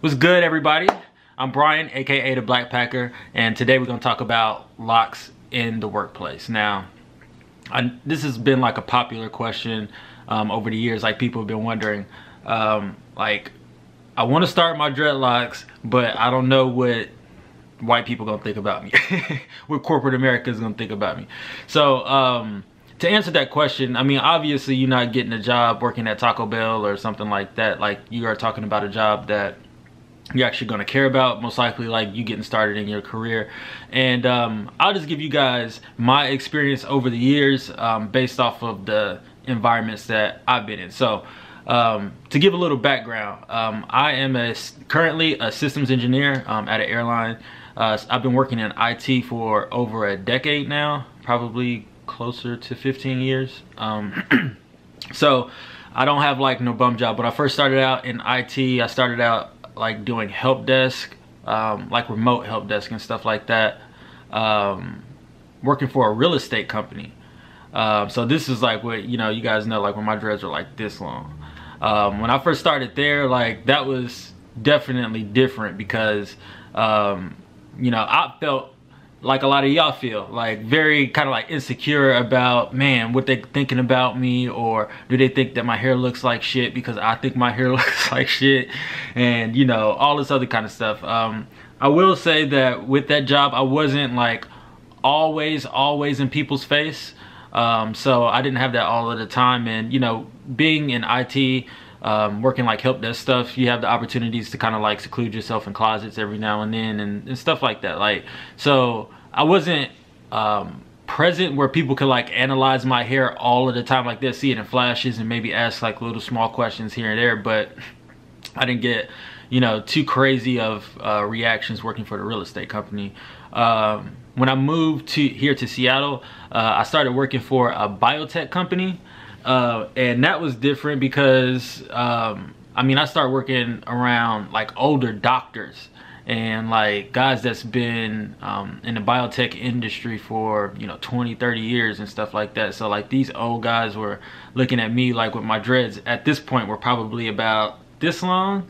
What's good, everybody? I'm Brian, aka the Black Packer, and today we're gonna talk about locks in the workplace. Now, I, this has been like a popular question um, over the years. Like people have been wondering, um, like, I want to start my dreadlocks, but I don't know what white people gonna think about me, what corporate America is gonna think about me. So. Um, to answer that question, I mean, obviously you're not getting a job working at Taco Bell or something like that. Like you are talking about a job that you're actually going to care about most likely like you getting started in your career. And um, i'll just give you guys my experience over the years um, based off of the environments that i've been in. So um, to give a little background um, i am a currently a systems engineer um, at an airline. Uh, i've been working in IT for over a decade now probably closer to 15 years. Um, so I don't have like no bum job. When I first started out in IT, I started out like doing help desk, um, like remote help desk and stuff like that. Um, working for a real estate company. Um, so this is like what, you know, you guys know like when my dreads are like this long. Um, when I first started there, like that was definitely different because, um, you know, I felt like a lot of y'all feel like very kind of like insecure about man what they thinking about me or do they think that my hair looks like shit because i think my hair looks like shit? And you know all this other kind of stuff. Um, i will say that with that job i wasn't like always always in people's face. Um, so i didn't have that all of the time. And you know being in IT um, working like help desk stuff, you have the opportunities to kind of like seclude yourself in closets every now and then and, and stuff like that. Like, so I wasn't um, present where people could like analyze my hair all of the time like this, see it in flashes and maybe ask like little small questions here and there. But I didn't get, you know, too crazy of uh, reactions working for the real estate company. Um, when I moved to here to Seattle, uh, I started working for a biotech company. Uh, and that was different because um, I mean I started working around like older doctors and like guys that's been um, in the biotech industry for you know 20 30 years and stuff like that. So like these old guys were looking at me like with my dreads at this point were probably about this long.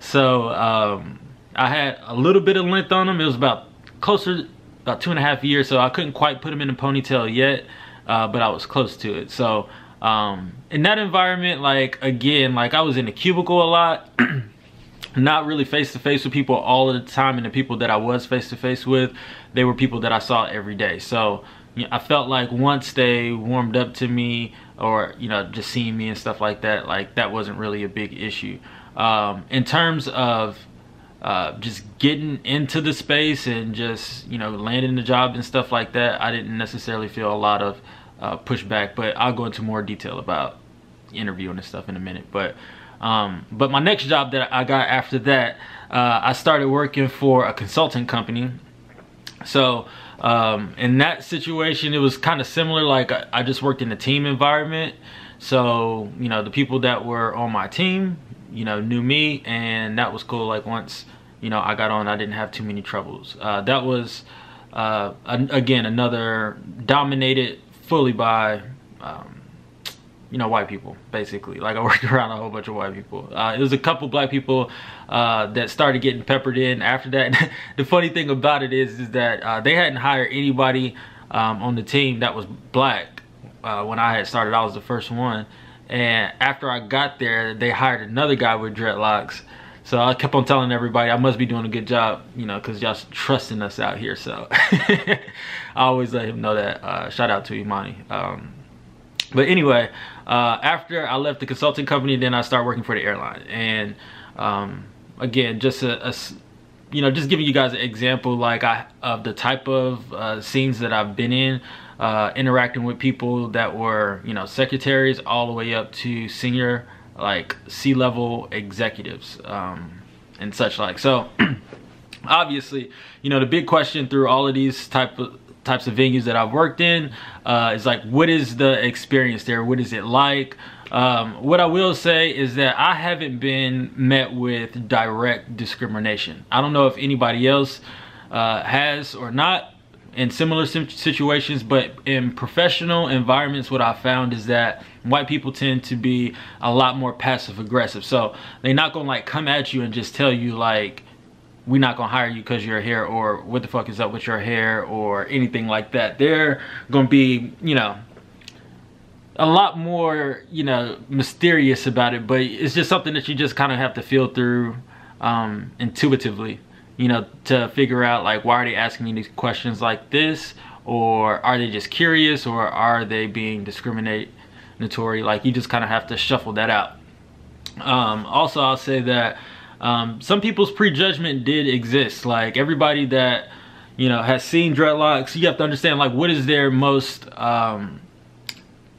So um, I had a little bit of length on them it was about closer about two and a half years. So I couldn't quite put them in a ponytail yet uh, but I was close to it. So um, in that environment, like again, like I was in a cubicle a lot, not really face to face with people all the time. And the people that I was face to face with, they were people that I saw every day. So you know, I felt like once they warmed up to me or, you know, just seeing me and stuff like that, like that wasn't really a big issue. Um, in terms of uh, just getting into the space and just, you know, landing the job and stuff like that, I didn't necessarily feel a lot of uh, pushback, but I'll go into more detail about interviewing and stuff in a minute. But um, but my next job that I got after that, uh, I started working for a consulting company. So um, in that situation, it was kind of similar. Like I, I just worked in a team environment. So you know the people that were on my team, you know, knew me, and that was cool. Like once you know I got on, I didn't have too many troubles. Uh, that was uh, again another dominated fully by um, you know white people basically. Like i worked around a whole bunch of white people. Uh, it was a couple black people uh, that started getting peppered in. After that the funny thing about it is is that uh, they hadn't hired anybody um, on the team that was black uh, when i had started. I was the first one. And after i got there they hired another guy with dreadlocks so I kept on telling everybody I must be doing a good job, you know, because y'all trusting us out here. So I always let him know that. Uh, shout out to Imani. Um, but anyway, uh, after I left the consulting company, then I started working for the airline. And um, again, just a, a, you know, just giving you guys an example like I, of the type of uh, scenes that I've been in. Uh, interacting with people that were, you know, secretaries all the way up to senior like C-level executives um, and such like. So obviously, you know, the big question through all of these type of types of venues that I've worked in uh, is like, what is the experience there? What is it like? Um, what I will say is that I haven't been met with direct discrimination. I don't know if anybody else uh, has or not in similar situations, but in professional environments, what I found is that white people tend to be a lot more passive aggressive. So they're not gonna like come at you and just tell you like, we're not gonna hire you because your hair or what the fuck is up with your hair or anything like that. They're gonna be, you know, a lot more, you know, mysterious about it, but it's just something that you just kind of have to feel through um, intuitively, you know, to figure out like why are they asking me these questions like this, or are they just curious, or are they being discriminatory? Like you just kind of have to shuffle that out. Um, also, I'll say that um, some people's prejudgment did exist. Like everybody that you know has seen dreadlocks, you have to understand like what is their most um,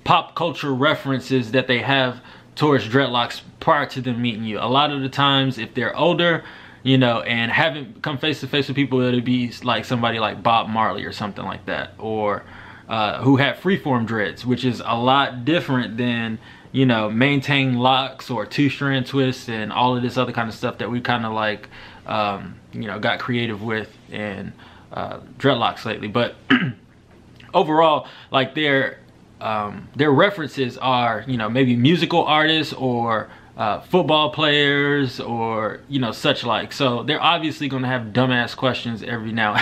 pop culture references that they have towards dreadlocks prior to them meeting you. A lot of the times, if they're older, you know, and haven't come face to face with people, it'll be like somebody like Bob Marley or something like that, or uh, who had freeform dreads, which is a lot different than you know, maintain locks or two strand twists and all of this other kind of stuff that we kind of like, um, you know, got creative with in uh, dreadlocks lately. But overall, like their um, their references are, you know, maybe musical artists or uh, football players or you know such like. So they're obviously going to have dumbass questions every now.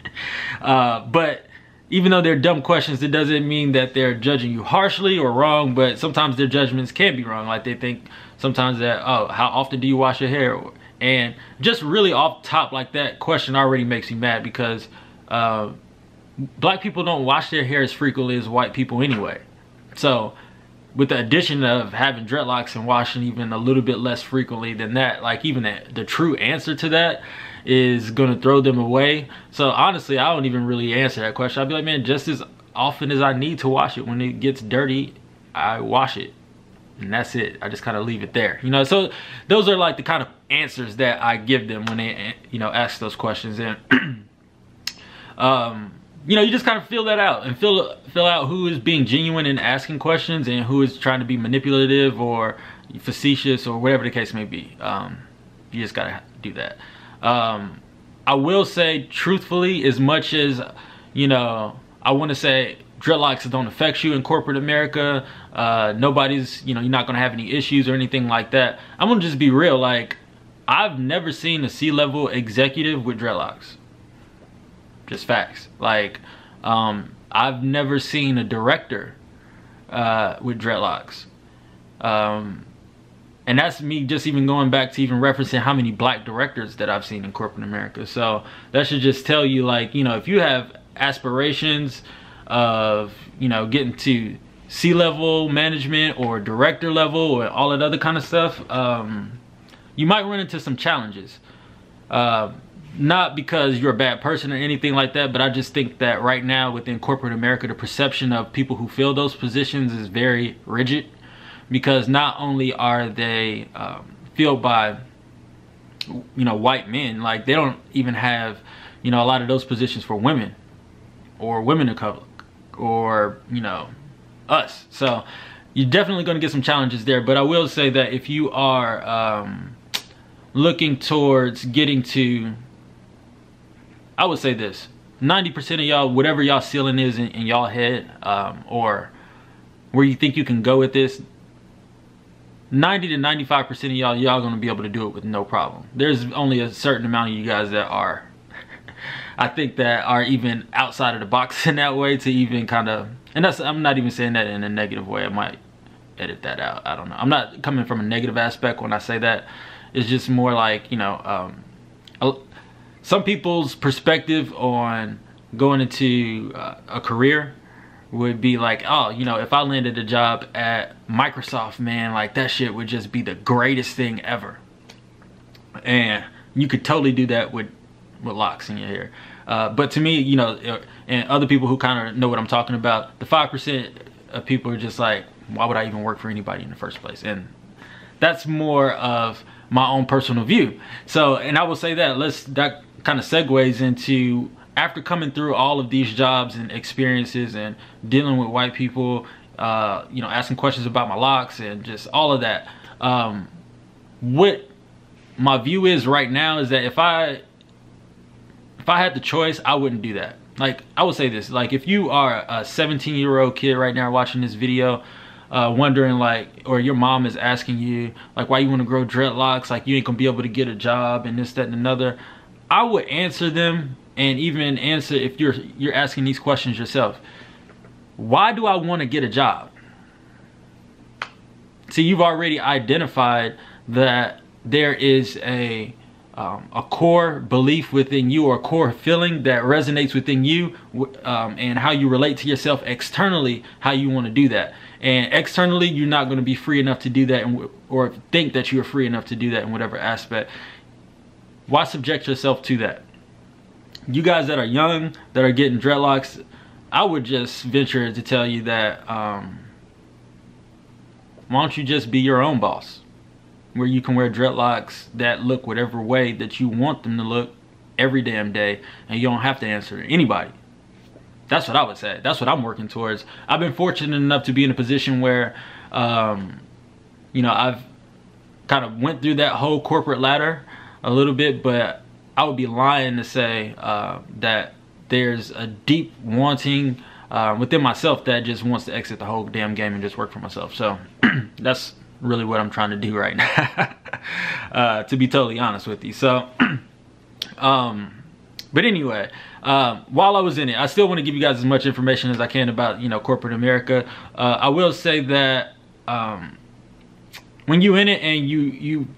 uh, but even though they're dumb questions, it doesn't mean that they're judging you harshly or wrong, but sometimes their judgments can be wrong. Like they think sometimes that, oh, how often do you wash your hair? And just really off top like that question already makes me mad because uh, black people don't wash their hair as frequently as white people anyway. So with the addition of having dreadlocks and washing even a little bit less frequently than that, like even the, the true answer to that is gonna throw them away. So honestly, I don't even really answer that question. I'll be like, man, just as often as I need to wash it, when it gets dirty, I wash it. And that's it. I just kind of leave it there. You know, so those are like the kind of answers that I give them when they, you know, ask those questions. And, um, you know, you just kind of feel that out and fill fill out who is being genuine in asking questions and who is trying to be manipulative or facetious or whatever the case may be. Um, you just gotta do that. Um, I will say truthfully, as much as, you know, I want to say dreadlocks don't affect you in corporate America. Uh, nobody's, you know, you're not going to have any issues or anything like that. I'm going to just be real. Like, I've never seen a C-level executive with dreadlocks. Just facts. Like, um, I've never seen a director uh, with dreadlocks. Um, and that's me just even going back to even referencing how many black directors that I've seen in corporate America. So that should just tell you like, you know, if you have aspirations of, you know, getting to C-level management or director level or all that other kind of stuff, um, you might run into some challenges. Uh, not because you're a bad person or anything like that, but I just think that right now within corporate America, the perception of people who fill those positions is very rigid because not only are they um, filled by you know white men like they don't even have you know a lot of those positions for women or women of color or you know us. So you're definitely going to get some challenges there but i will say that if you are um, looking towards getting to i would say this 90% of y'all whatever y'all ceiling is in, in y'all head um, or where you think you can go with this 90 to 95% of y'all, y'all gonna be able to do it with no problem. There's only a certain amount of you guys that are, I think that are even outside of the box in that way to even kind of, and that's, I'm not even saying that in a negative way. I might edit that out. I don't know. I'm not coming from a negative aspect when I say that. It's just more like, you know, um, some people's perspective on going into uh, a career would be like, oh, you know, if I landed a job at Microsoft, man, like that shit would just be the greatest thing ever. And you could totally do that with, with locks in your hair. Uh, but to me, you know, uh, and other people who kind of know what I'm talking about, the 5% of people are just like, why would I even work for anybody in the first place? And that's more of my own personal view. So, and I will say that, let's, that kind of segues into after coming through all of these jobs and experiences and dealing with white people, uh, you know, asking questions about my locks and just all of that, um, what my view is right now is that if I if I had the choice, I wouldn't do that. Like I would say this, like if you are a 17 year old kid right now watching this video, uh, wondering like, or your mom is asking you like, why you want to grow dreadlocks? Like you ain't gonna be able to get a job and this, that, and another. I would answer them and even answer if you're you're asking these questions yourself. Why do I want to get a job? See, you've already identified that there is a um, a core belief within you or a core feeling that resonates within you um, and how you relate to yourself externally, how you want to do that. And externally, you're not going to be free enough to do that or think that you're free enough to do that in whatever aspect. Why subject yourself to that? You guys that are young, that are getting dreadlocks, I would just venture to tell you that um, why don't you just be your own boss? where you can wear dreadlocks that look whatever way that you want them to look every damn day and you don't have to answer to anybody. That's what I would say. That's what I'm working towards. I've been fortunate enough to be in a position where, um, you know, I've kind of went through that whole corporate ladder a little bit, but I would be lying to say uh, that there's a deep wanting uh, within myself that just wants to exit the whole damn game and just work for myself. So that's really what I'm trying to do right now, uh, to be totally honest with you. So, um, but anyway, um, while I was in it, I still want to give you guys as much information as I can about, you know, corporate America. Uh, I will say that um, when you in it and you, you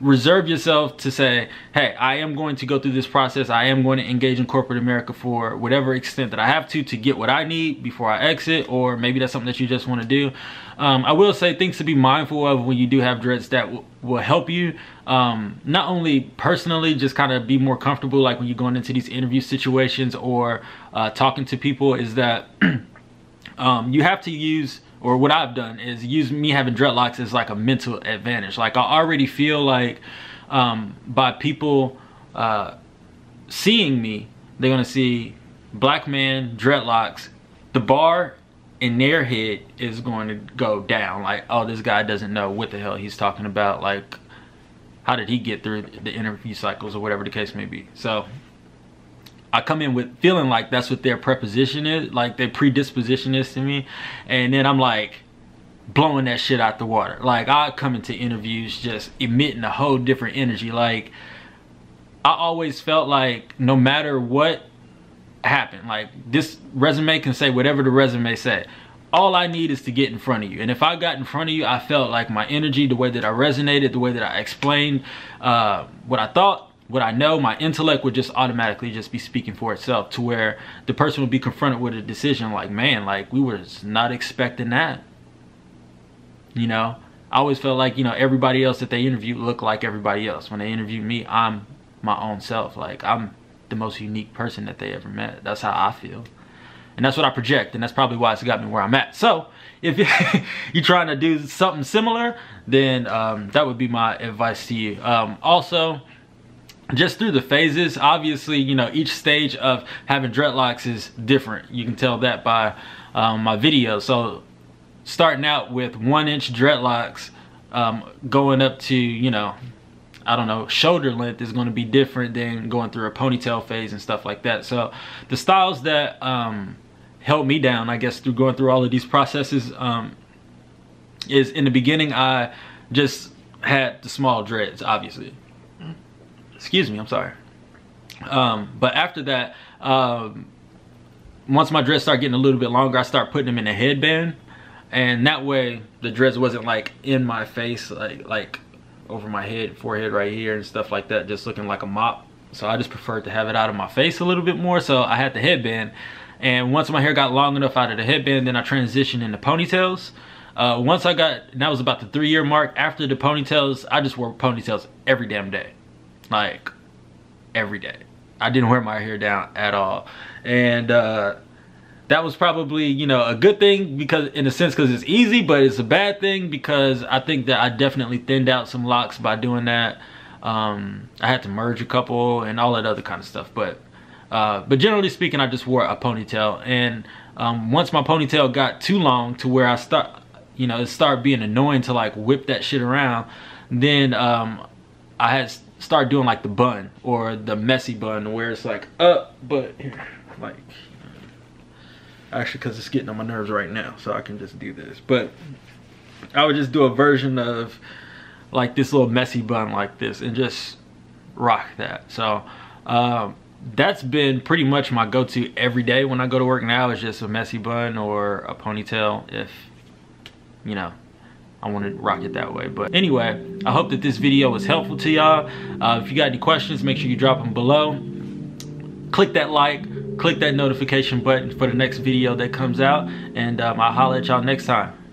reserve yourself to say, hey, I am going to go through this process. I am going to engage in corporate America for whatever extent that I have to to get what I need before I exit, or maybe that's something that you just want to do. Um, I will say things to be mindful of when you do have dreads that will help you. Um, not only personally, just kind of be more comfortable, like when you're going into these interview situations or uh, talking to people, is that um, you have to use or what I've done is use me having dreadlocks as like a mental advantage. Like I already feel like um, by people uh, seeing me, they're gonna see black man dreadlocks. The bar in their head is going to go down. Like, oh, this guy doesn't know what the hell he's talking about. Like, how did he get through the interview cycles or whatever the case may be? So I come in with feeling like that's what their preposition is, like their predisposition is to me. And then I'm like blowing that shit out the water. Like I come into interviews just emitting a whole different energy. Like I always felt like no matter what happened, like this resume can say whatever the resume said All I need is to get in front of you. And if I got in front of you, I felt like my energy, the way that I resonated, the way that I explained uh, what I thought, what I know, my intellect would just automatically just be speaking for itself to where the person would be confronted with a decision like, man, like we were not expecting that. You know, I always felt like, you know, everybody else that they interviewed looked like everybody else. When they interviewed me, I'm my own self. Like I'm the most unique person that they ever met. That's how I feel. And that's what I project. And that's probably why it's got me where I'm at. So if you're trying to do something similar, then um, that would be my advice to you. Um, also, just through the phases. Obviously you know each stage of having dreadlocks is different. You can tell that by um, my video. So starting out with one inch dreadlocks um, going up to you know I don't know shoulder length is going to be different than going through a ponytail phase and stuff like that. So the styles that um, me down I guess through going through all of these processes um, is in the beginning I just had the small dreads obviously excuse me, I'm sorry. Um, but after that, um, once my dreads start getting a little bit longer, I start putting them in a headband. And that way the dreads wasn't like in my face, like, like over my head, forehead right here and stuff like that, just looking like a mop. So I just preferred to have it out of my face a little bit more. So I had the headband. And once my hair got long enough out of the headband, then I transitioned into ponytails. Uh, once I got, that was about the three year mark. After the ponytails, I just wore ponytails every damn day like every day. I didn't wear my hair down at all. And uh, that was probably, you know, a good thing because in a sense because it's easy, but it's a bad thing because I think that I definitely thinned out some locks by doing that. Um, I had to merge a couple and all that other kind of stuff. But uh, but generally speaking, I just wore a ponytail. And um, once my ponytail got too long to where I start, you know, it started being annoying to like whip that shit around, then um, I had start doing like the bun or the messy bun where it's like up but like actually because it's getting on my nerves right now so I can just do this but I would just do a version of like this little messy bun like this and just rock that. So um, that's been pretty much my go-to every day when I go to work now is just a messy bun or a ponytail if, you know, I want to rock it that way. But anyway, I hope that this video was helpful to y'all. Uh, if you got any questions, make sure you drop them below. Click that like, click that notification button for the next video that comes out. And um, I'll holler at y'all next time.